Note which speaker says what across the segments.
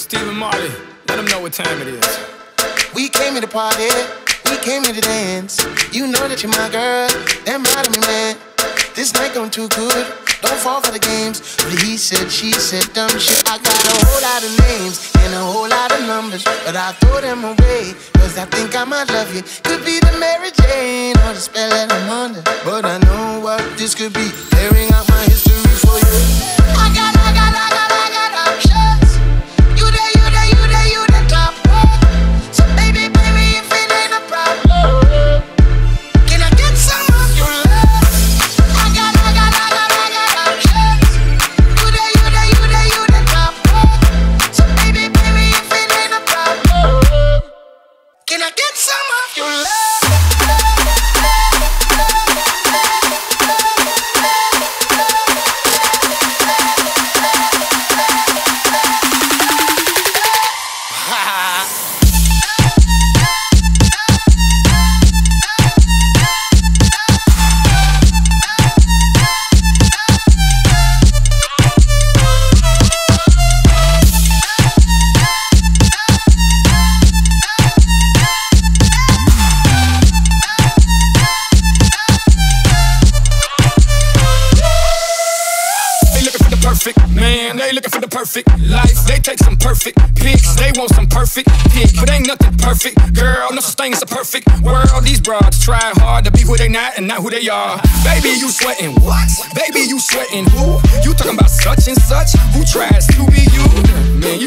Speaker 1: Stephen Marley, let them know what time it is.
Speaker 2: We came here to party, we came here to dance. You know that you're my girl, right of me, man. This night going too good, don't fall for the games. But he said, she said, dumb shit. I got a whole lot of names and a whole lot of numbers, but I throw them away, cause I think I might love you. Could be the Mary Jane or the spell that I'm under. But I know what this could be, clearing out my history for you. Your love?
Speaker 1: Perfect man, they looking for the perfect life. They take some perfect pics, they want some perfect pic, but ain't nothing perfect. Girl, no such thing as a perfect world. These broads try hard to be who they not and not who they are. Baby, you sweating what? Baby, you sweating who? You talking about such and such? Who tries to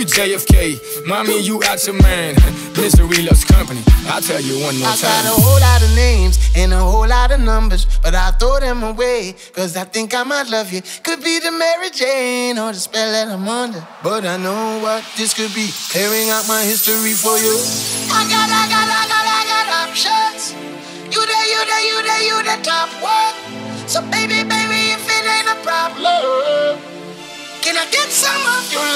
Speaker 1: you? JFK, mommy, you out your man. Misery loves company. I'll tell you one more
Speaker 2: I got a
Speaker 1: time.
Speaker 2: whole lot of names and a whole lot of numbers, but I throw them away, cause I think I might love you. Could be the Mary Jane or the spell that I'm under. But I know what this could be, clearing out my history for you. I got, I got, I got, I got options. You there, you there, you there, you the top one. So baby, baby, if it ain't a problem, can I get some of your love?